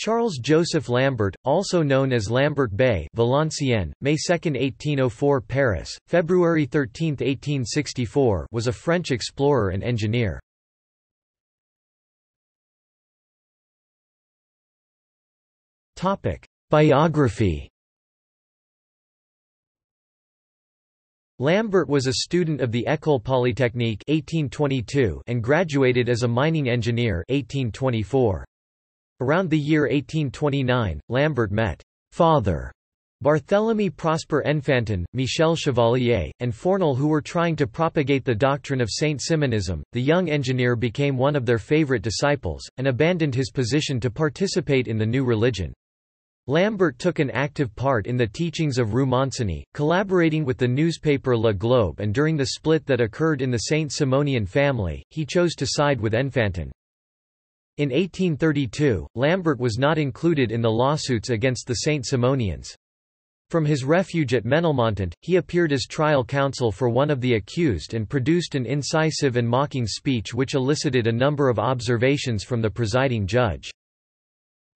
Charles Joseph Lambert, also known as Lambert Bey Valenciennes, May 2, 1804 Paris, February 13, 1864 was a French explorer and engineer. Biography Lambert was a student of the École Polytechnique 1822 and graduated as a mining engineer 1824. Around the year 1829, Lambert met Father Barthélemy Prosper Enfantin, Michel Chevalier, and Fournel who were trying to propagate the doctrine of Saint-Simonism. The young engineer became one of their favorite disciples, and abandoned his position to participate in the new religion. Lambert took an active part in the teachings of Rue Monsigny, collaborating with the newspaper Le Globe and during the split that occurred in the Saint-Simonian family, he chose to side with Enfantin. In 1832, Lambert was not included in the lawsuits against the Saint-Simonians. From his refuge at Menilmontant, he appeared as trial counsel for one of the accused and produced an incisive and mocking speech which elicited a number of observations from the presiding judge.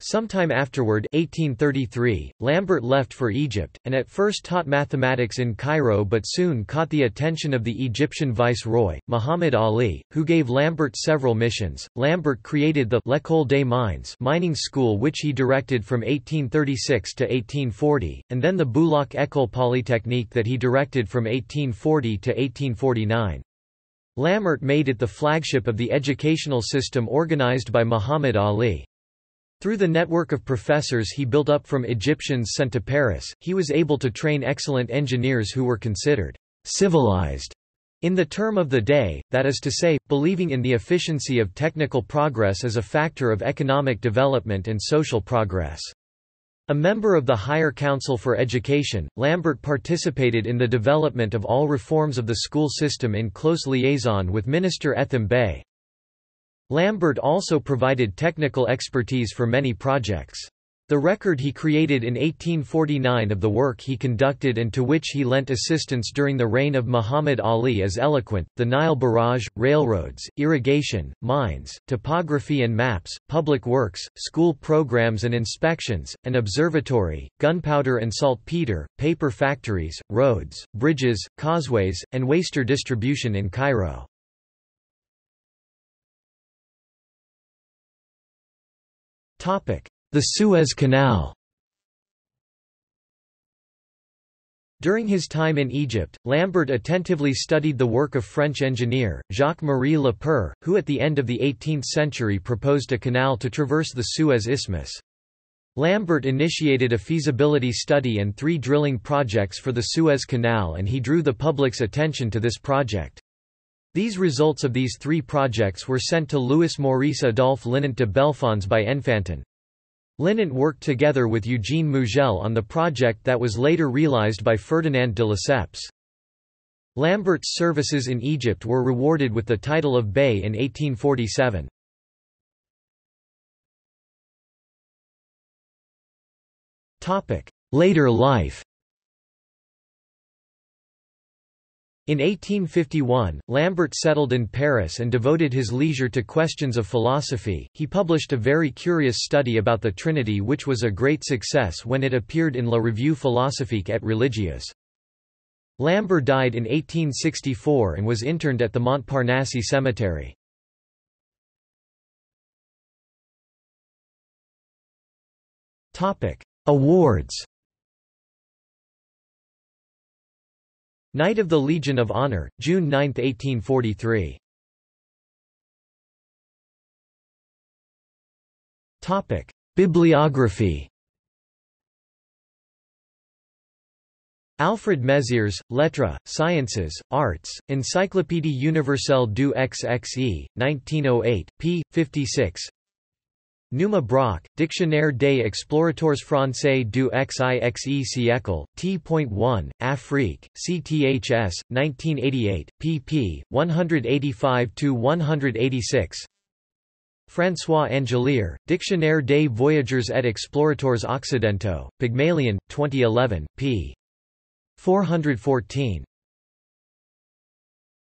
Sometime afterward 1833, Lambert left for Egypt, and at first taught mathematics in Cairo but soon caught the attention of the Egyptian viceroy, Muhammad Ali, who gave Lambert several missions. Lambert created the L'École des Mines mining school which he directed from 1836 to 1840, and then the Boulak École Polytechnique that he directed from 1840 to 1849. Lambert made it the flagship of the educational system organized by Muhammad Ali. Through the network of professors he built up from Egyptians sent to Paris, he was able to train excellent engineers who were considered civilized in the term of the day, that is to say, believing in the efficiency of technical progress as a factor of economic development and social progress. A member of the Higher Council for Education, Lambert participated in the development of all reforms of the school system in close liaison with Minister Etham Bey. Lambert also provided technical expertise for many projects. The record he created in 1849 of the work he conducted and to which he lent assistance during the reign of Muhammad Ali is eloquent, the Nile barrage, railroads, irrigation, mines, topography and maps, public works, school programs and inspections, an observatory, gunpowder and saltpeter, paper factories, roads, bridges, causeways, and waster distribution in Cairo. The Suez Canal During his time in Egypt, Lambert attentively studied the work of French engineer, Jacques-Marie Lepeur, who at the end of the 18th century proposed a canal to traverse the Suez Isthmus. Lambert initiated a feasibility study and three drilling projects for the Suez Canal and he drew the public's attention to this project. These results of these three projects were sent to Louis Maurice Adolphe Linant de Bellefonds by Enfantin. Linant worked together with Eugene Mougel on the project that was later realized by Ferdinand de Lesseps. Lambert's services in Egypt were rewarded with the title of Bey in 1847. Later life In 1851, Lambert settled in Paris and devoted his leisure to questions of philosophy. He published a very curious study about the Trinity which was a great success when it appeared in La Revue philosophique et religieuse. Lambert died in 1864 and was interned at the Montparnasse Cemetery. Topic: Awards Knight of the Legion of Honor, June 9, 1843. Topic: Bibliography. Alfred Mézières, Lettres, Sciences, Arts, Encyclopédie universelle du XXE, 1908, p. 56 Numa Broc, Dictionnaire des explorateurs français du XIXe siècle, t.1, Afrique, CTHS, 1988, pp. 185–186 François Angelier, Dictionnaire des voyageurs et explorateurs occidentaux, Pygmalion, 2011, p. 414.